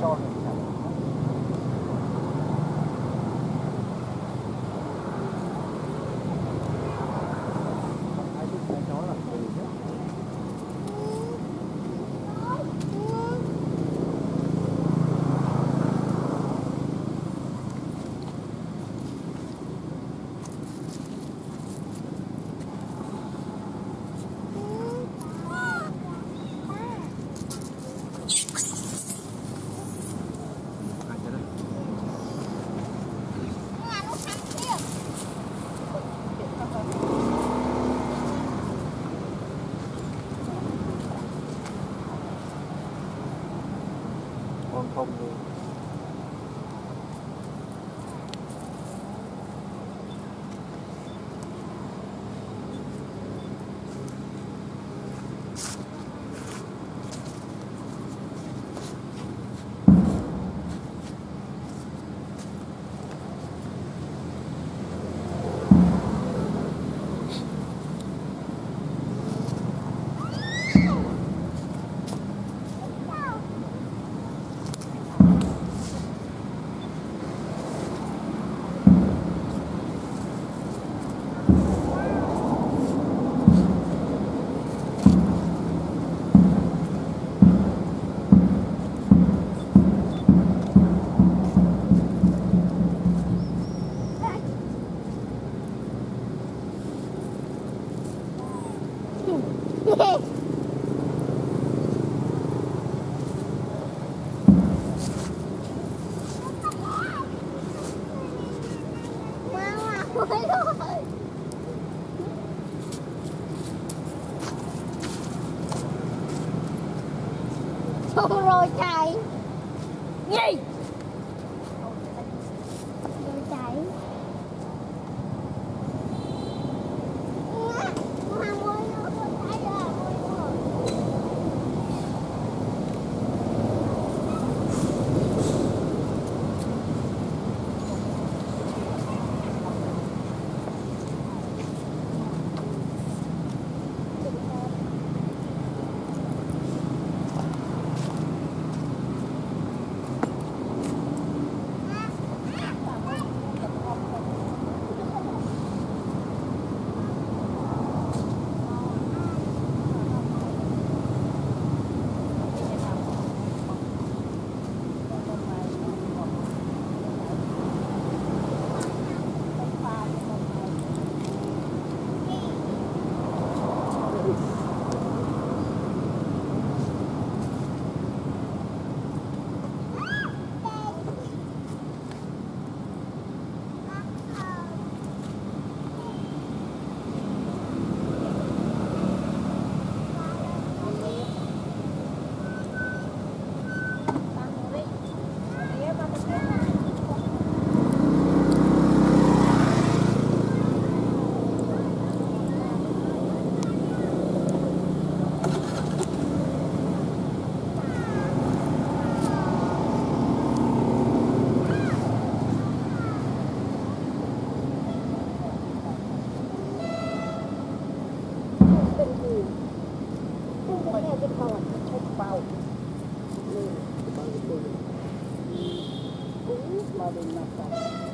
Cho. 差不多 đi rồi. Xong rồi chạy. Gì? de.